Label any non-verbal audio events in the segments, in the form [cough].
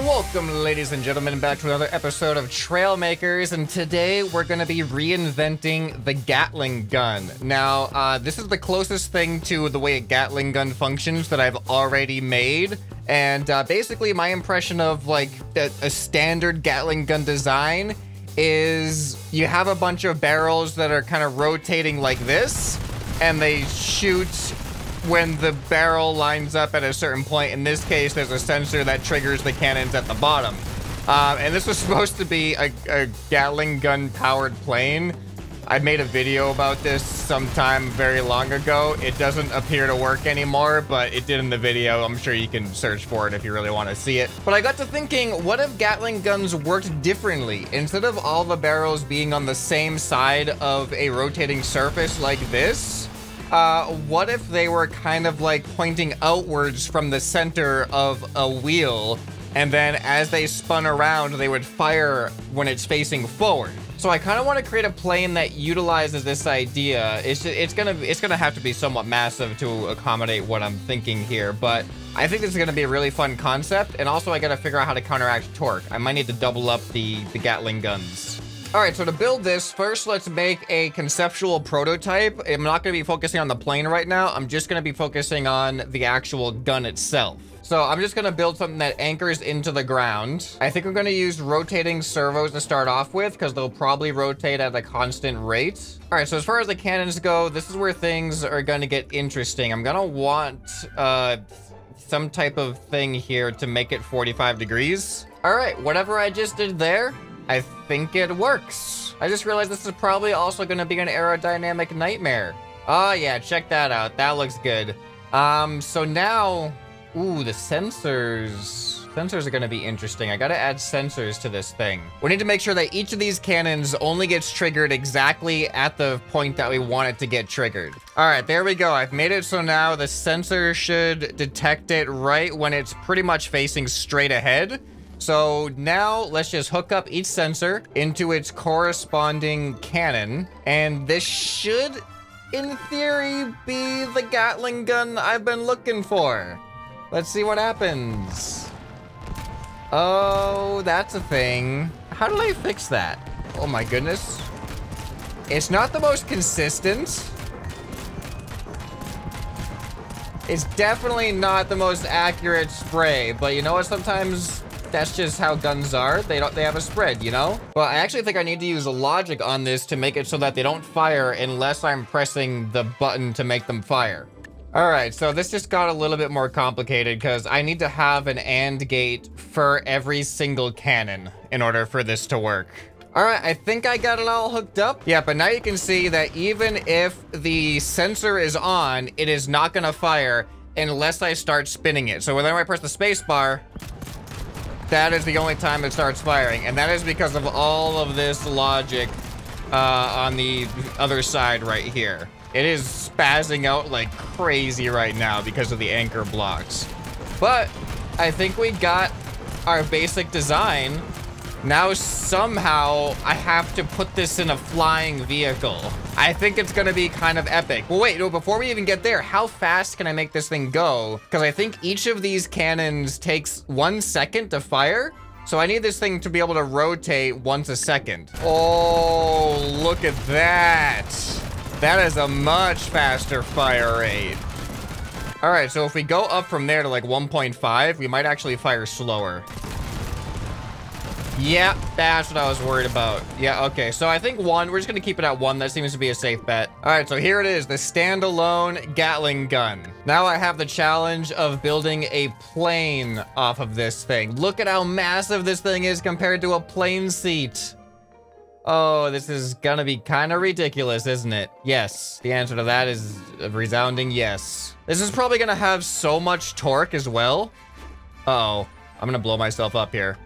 Welcome, ladies and gentlemen, back to another episode of Trailmakers, and today we're going to be reinventing the Gatling gun. Now, uh, this is the closest thing to the way a Gatling gun functions that I've already made, and uh, basically my impression of, like, a, a standard Gatling gun design is you have a bunch of barrels that are kind of rotating like this, and they shoot when the barrel lines up at a certain point. In this case, there's a sensor that triggers the cannons at the bottom. Um, and this was [laughs] supposed to be a, a Gatling gun powered plane. I made a video about this sometime very long ago. It doesn't appear to work anymore, but it did in the video. I'm sure you can search for it if you really want to see it. But I got to thinking, what if Gatling guns worked differently? Instead of all the barrels being on the same side of a rotating surface like this, uh, what if they were kind of like pointing outwards from the center of a wheel, and then as they spun around, they would fire when it's facing forward? So I kind of want to create a plane that utilizes this idea. It's it's gonna it's gonna have to be somewhat massive to accommodate what I'm thinking here, but I think this is gonna be a really fun concept. And also I gotta figure out how to counteract torque. I might need to double up the the Gatling guns. All right, so to build this, first let's make a conceptual prototype. I'm not to be focusing on the plane right now. I'm just to be focusing on the actual gun itself. So I'm just to build something that anchors into the ground. I think I'm to use rotating servos to start off with because they'll probably rotate at a constant rate. All right, so as far as the cannons go, this is where things are to get interesting. I'm to want uh, some type of thing here to make it 45 degrees. All right, whatever I just did there, I think it works. I just realized this is probably also going to be an aerodynamic nightmare. Oh yeah, check that out. That looks good. Um, so now, ooh, the sensors. Sensors are going to be interesting. I got to add sensors to this thing. We need to make sure that each of these cannons only gets triggered exactly at the point that we want it to get triggered. All right, there we go. I've made it so now the sensor should detect it right when it's pretty much facing straight ahead. So now let's just hook up each sensor into its corresponding cannon. And this should, in theory, be the Gatling gun I've been looking for. Let's see what happens. Oh, that's a thing. How do I fix that? Oh my goodness. It's not the most consistent. It's definitely not the most accurate spray, but you know what? Sometimes that's just how guns are. They don't they have a spread, you know? But I actually think I need to use a logic on this to make it so that they don't fire unless I'm pressing the button to make them fire. All right, so this just got a little bit more complicated because I need to have an AND gate for every single cannon in order for this to work. All right, I think I got it all hooked up. Yeah, but now you can see that even if the sensor is on, it is not gonna fire unless I start spinning it. So whenever I press the space bar, that is the only time it starts firing. And that is because of all of this logic uh, on the other side right here. It is spazzing out like crazy right now because of the anchor blocks. But I think we got our basic design. Now somehow I have to put this in a flying vehicle. I think it's gonna be kind of epic. Well, wait, no, before we even get there, how fast can I make this thing go? Because I think each of these cannons takes one second to fire. So I need this thing to be able to rotate once a second. Oh, look at that. That is a much faster fire rate. All right, so if we go up from there to like 1.5, we might actually fire slower. Yeah, that's what I was worried about. Yeah, okay. So I think one, we're just to keep it at one. That seems to be a safe bet. All right, so here it is, the standalone Gatling gun. Now I have the challenge of building a plane off of this thing. Look at how massive this thing is compared to a plane seat. Oh, this is gonna be kind of ridiculous, isn't it? Yes, the answer to that is a resounding yes. This is probably gonna have so much torque as well. Uh oh I'm gonna blow myself up here.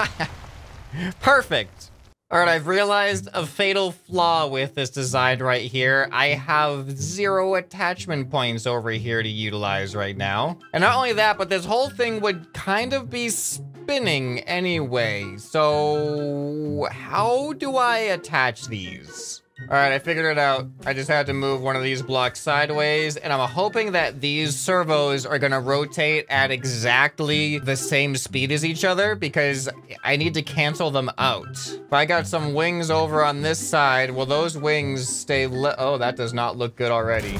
[laughs] Perfect. All right, I've realized a fatal flaw with this design right here. I have zero attachment points over here to utilize right now. And not only that, but this whole thing would kind of be spinning anyway. So how do I attach these? All right, I figured it out. I just had to move one of these blocks sideways, and I'm hoping that these servos are gonna rotate at exactly the same speed as each other because I need to cancel them out. If I got some wings over on this side, will those wings stay Oh, that does not look good already.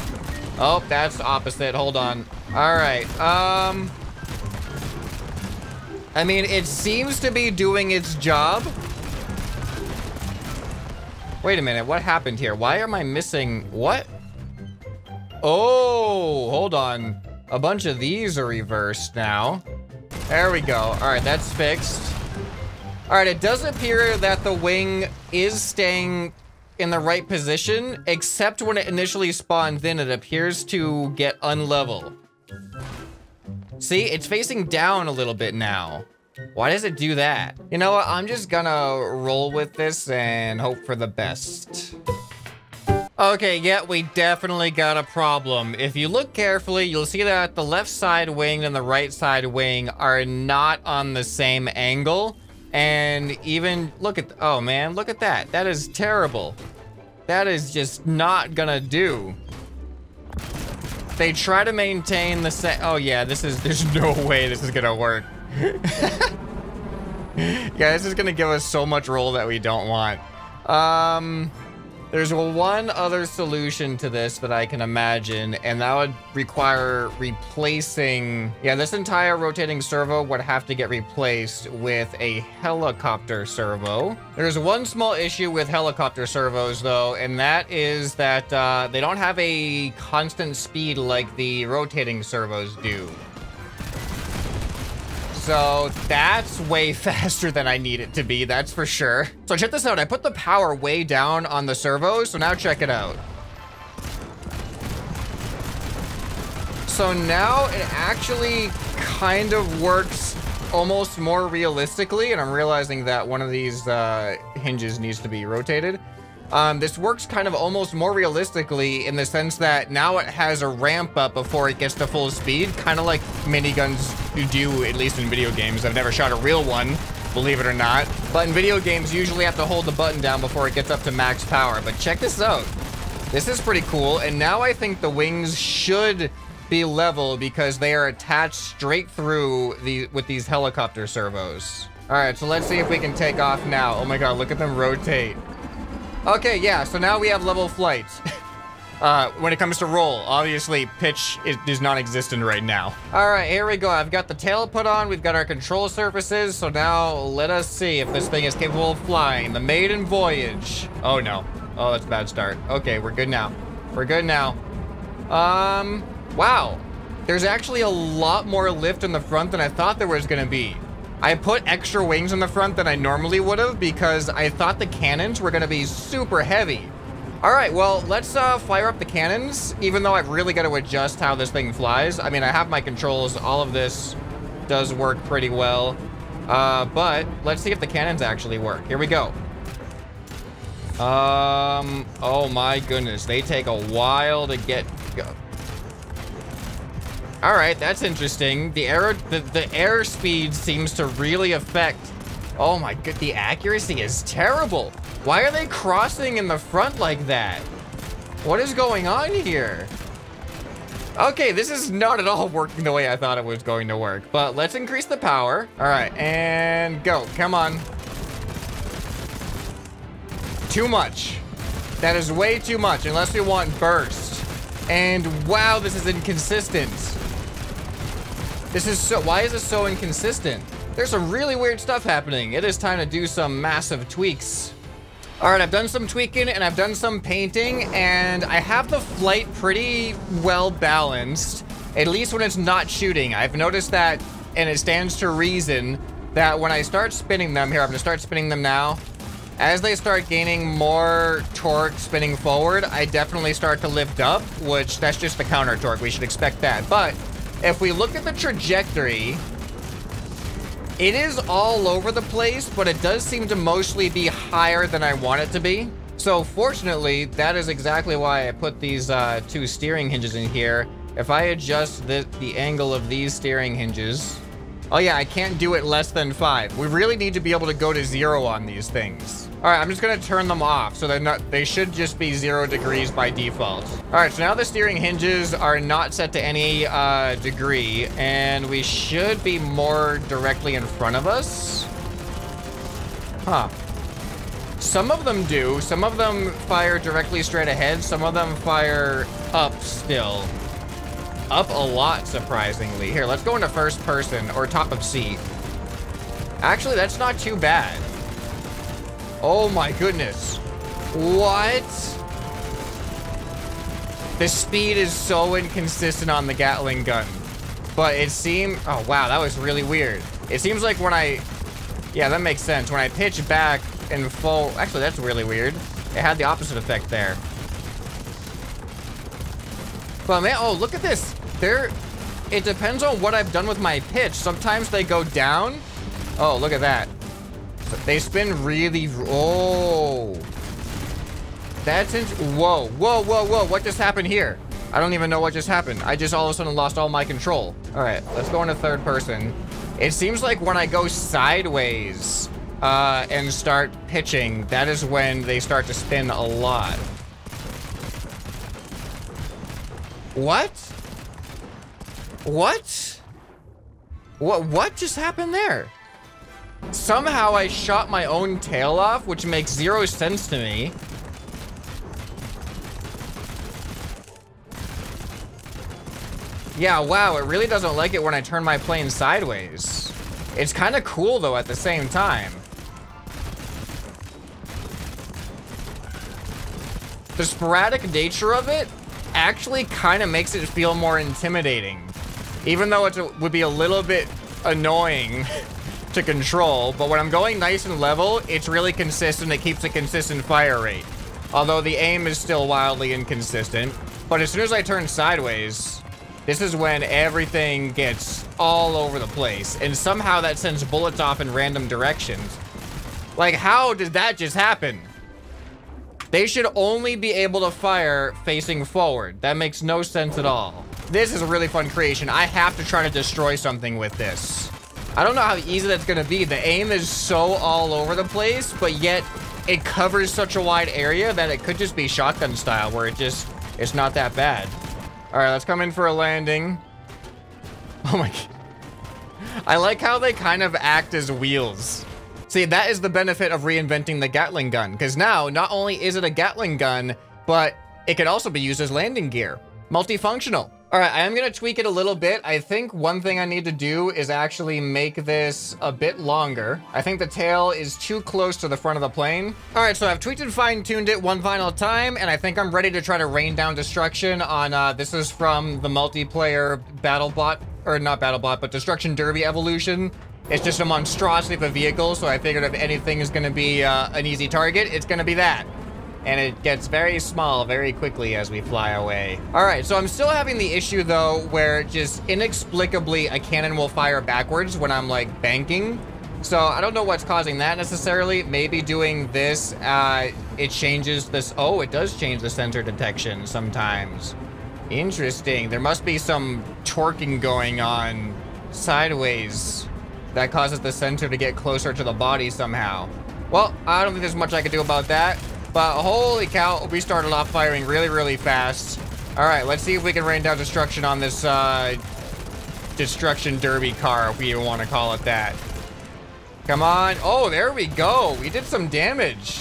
Oh, that's opposite. Hold on. All right. Um... I mean, it seems to be doing its job. Wait a minute, what happened here? Why am I missing, what? Oh, hold on. A bunch of these are reversed now. There we go. All right, that's fixed. All right, it does appear that the wing is staying in the right position, except when it initially spawned in, it appears to get unlevel. See, it's facing down a little bit now. Why does it do that? You know what? I'm just gonna roll with this and hope for the best. Okay, yeah, we definitely got a problem. If you look carefully, you'll see that the left side wing and the right side wing are not on the same angle. And even, look at, oh man, look at that. That is terrible. That is just not gonna do. They try to maintain the set. Oh yeah, this is, [laughs] there's no way this is gonna work. [laughs] yeah, this is gonna give us so much roll that we don't want. Um, there's one other solution to this that I can imagine, and that would require replacing... Yeah, this entire rotating servo would have to get replaced with a helicopter servo. There's one small issue with helicopter servos, though, and that is that uh, they don't have a constant speed like the rotating servos do. So that's way [laughs] faster than I need it to be, that's for sure. So check this out, I put the power way down on the servos, so now check it out. So now it actually kind of works almost more realistically, and I'm realizing that one of these uh, hinges needs to be rotated. Um, this works kind of almost more realistically in the sense that now it has a ramp up before it gets to full speed, kind of like miniguns do, at least in video games. I've never shot a real one, believe it or not. But in video games, you usually have to hold the button down before it gets up to max power. But check this out. This is pretty cool, and now I think the wings should be level because they are attached straight through the with these helicopter servos. All right, so let's see if we can take off now. Oh my god, look at them rotate. Okay, yeah, so now we have level flights. [laughs] uh, when it comes to roll, obviously pitch is, is non-existent right now. All right, here we go. I've got the tail put on. We've got our control surfaces. So now let us see if this thing is capable of flying. The maiden voyage. Oh no. Oh, that's a bad start. Okay, we're good now. We're good now. Um, wow. There's actually a lot more lift in the front than I thought there was gonna be. I put extra wings in the front than I normally would have because I thought the cannons were going to be super heavy. All right, well, let's uh, fire up the cannons, even though I've really got to adjust how this thing flies. I mean, I have my controls. All of this does work pretty well. Uh, but let's see if the cannons actually work. Here we go. Um, oh my goodness. They take a while to get. All right, that's interesting. The air, the, the airspeed seems to really affect. Oh my god, the accuracy is terrible. Why are they crossing in the front like that? What is going on here? Okay, this is not at all [laughs] working the way I thought it was going to work, but let's increase the power. All right, and go, come on. Too much. That is way too much, unless we want burst. And wow, this is inconsistent. This is so, why is this so inconsistent? There's some really weird stuff happening. It is time to do some massive tweaks. All right, I've done some tweaking and I've done some painting and I have the flight pretty well balanced, at least when it's not shooting. I've noticed that, and it stands to reason, that when I start spinning them, here, I'm gonna start spinning them now. As they start gaining more torque spinning forward, I definitely start to lift up, which that's just the counter torque. We should expect that. But if we look at the trajectory, it is all over the place, but it does seem to mostly be higher than I want it to be. So fortunately, that is exactly why I put these uh, two steering hinges in here. If I adjust the, the angle of these steering hinges, oh yeah, I can't do it less than five. We really need to be able to go to zero on these things. All right, I'm just gonna turn them off so they're not, they should just be zero degrees by default. All right, so now the steering hinges are not set to any uh, degree and we should be more directly in front of us. Huh. Some of them do. Some of them fire directly straight ahead. Some of them fire up still. Up a lot, surprisingly. Here, let's go into first person or top of seat. Actually, that's not too bad. Oh my goodness. What? The speed is so inconsistent on the Gatling gun. But it seemed... Oh, wow, that was really weird. It seems like when I... Yeah, that makes sense. When I pitch back and full... Actually, that's really weird. It had the opposite effect there. But man, oh, look at this. There... It depends on what I've done with my pitch. Sometimes they go down. Oh, look at that. They spin really... Oh. That's... Whoa, whoa, whoa, whoa. What just happened here? I don't even know what just happened. I just all of a sudden lost all my control. All right, let's go into third person. It seems like when I go sideways uh, and start pitching, that is when they start to spin a lot. What? What? What, what just happened there? Somehow I shot my own tail off, which makes zero sense to me. Yeah, wow, it really doesn't like it when I turn my plane sideways. It's kind of cool, though, at the same time. The sporadic nature of it actually kind of makes it feel more intimidating. Even though it would be a little bit annoying [laughs] to control, but when I'm going nice and level, it's really consistent. It keeps a consistent fire rate. Although the aim is still wildly inconsistent. But as soon as I turn sideways, this is when everything gets all over the place. And somehow that sends bullets off in random directions. Like, how did that just happen? They should only be able to fire facing forward. That makes no sense at all. This is a really fun creation. I have to try to destroy something with this. I don't know how easy that's going to be. The aim is so all over the place, but yet it covers such a wide area that it could just be shotgun style where it just, it's not that bad. All right, let's come in for a landing. [laughs] Oh my God. I like how they kind of act as wheels. See, that is the benefit of reinventing the Gatling gun, because now not only is it a Gatling gun, but it can also be used as landing gear. Multifunctional. All right, I am gonna tweak it a little bit. I think one thing I need to do is actually make this a bit longer. I think the tail is too close to the front of the plane. All right, so I've tweaked and fine-tuned it one final time, and I think I'm ready to try to rain down destruction on, uh, this is from the multiplayer BattleBot, or not BattleBot, but Destruction Derby evolution. It's just a monstrosity of a vehicle, so I figured if anything is gonna be uh, an easy target, it's gonna be that and it gets very small very quickly as we fly away. All right, so I'm still having the issue though, where just inexplicably a cannon will fire backwards when I'm like banking. So I don't know what's causing that necessarily. Maybe doing this, uh, it changes this. Oh, it does change the center detection sometimes. Interesting. There must be some torquing going on sideways that causes the center to get closer to the body somehow. Well, I don't think there's much I can do about that. But holy cow, we started off firing really, really fast. All right, let's see if we can rain down destruction on this uh, destruction derby car, if we even want to call it that. Come on. Oh, there we go. We did some damage.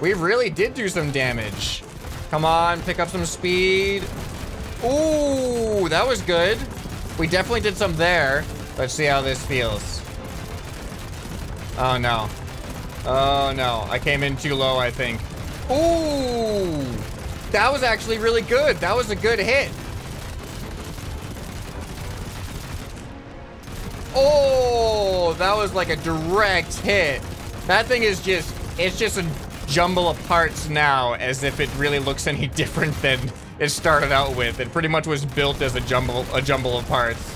We really did do some damage. Come on, pick up some speed. Ooh, that was good. We definitely did some there. Let's see how this feels. Oh, no. Oh, no. I came in too low, I think. Ooh! That was actually really good. That was a good hit. Oh, that was like a direct hit. That thing is just, it's just a jumble of parts now as if it really looks any [laughs] different than it started out with. It pretty much was built as a jumble, a jumble of parts.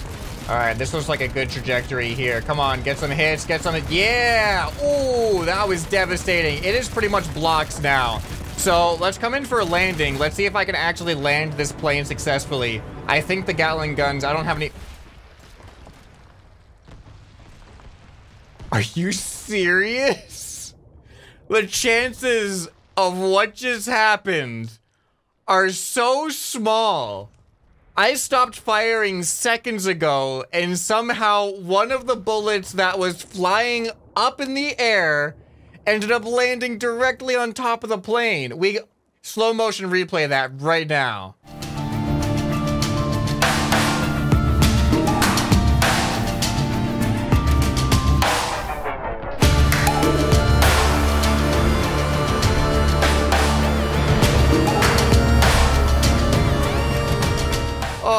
All right, this looks like a good trajectory here. Come on, get some hits, get some... Yeah! Ooh, that was devastating. It is pretty much blocks now. So let's come in for a landing. Let's see if I can actually land this plane successfully. I think the Gatling guns, I don't have any... Are you serious? the chances of what just happened are so small. I stopped firing seconds ago, and somehow one of the bullets that was flying up in the air ended up landing directly on top of the plane. We slow motion replay that right now.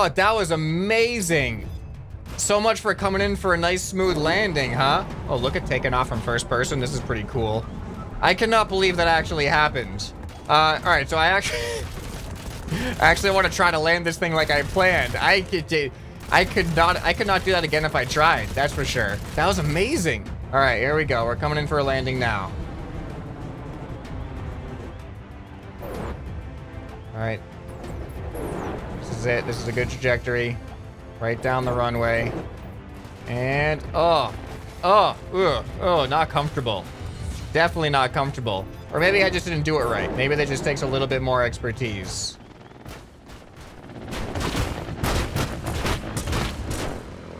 Oh, that was amazing. So much for coming in for a nice smooth landing, huh? Oh, look at taking off from first person. This is pretty cool. I cannot believe that actually happened. Uh, all right, so I actually, [laughs] I actually want to try to land this thing like I planned. I could, I could not, I could not do that again if I tried. That's for sure. That was amazing. All right, here we go. We're coming in for a landing now. All right, is it. This is a good trajectory. Right down the runway. And, oh, oh, ugh, oh, not comfortable. Definitely not comfortable. Or maybe I just didn't do it right. Maybe that just takes a little bit more expertise.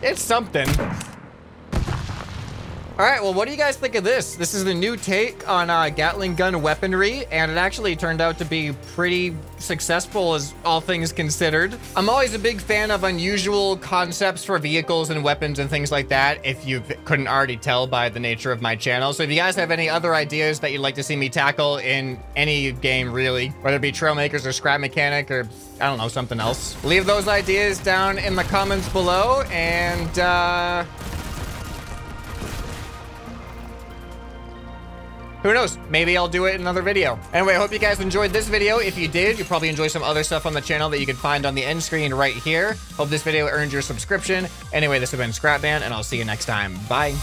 It's something. All right, well, what do you guys think of this? This is the new take on uh, Gatling gun weaponry, and it actually turned out to be pretty successful as all things considered. I'm always a big fan of unusual concepts for vehicles and weapons and things like that, if you couldn't already tell by the nature of my channel. So if you guys have any other ideas that you'd like to see me tackle in any game, really, whether it be Trailmakers or Scrap Mechanic or, I don't know, something else, leave those ideas down in the comments below, and, uh... Who knows? Maybe I'll do it in another video. Anyway, I hope you guys enjoyed this video. If you did, you'll probably enjoy some other stuff on the channel that you can find on the end screen right here. Hope this video earned your subscription. Anyway, this has been Scrapman, and I'll see you next time. Bye.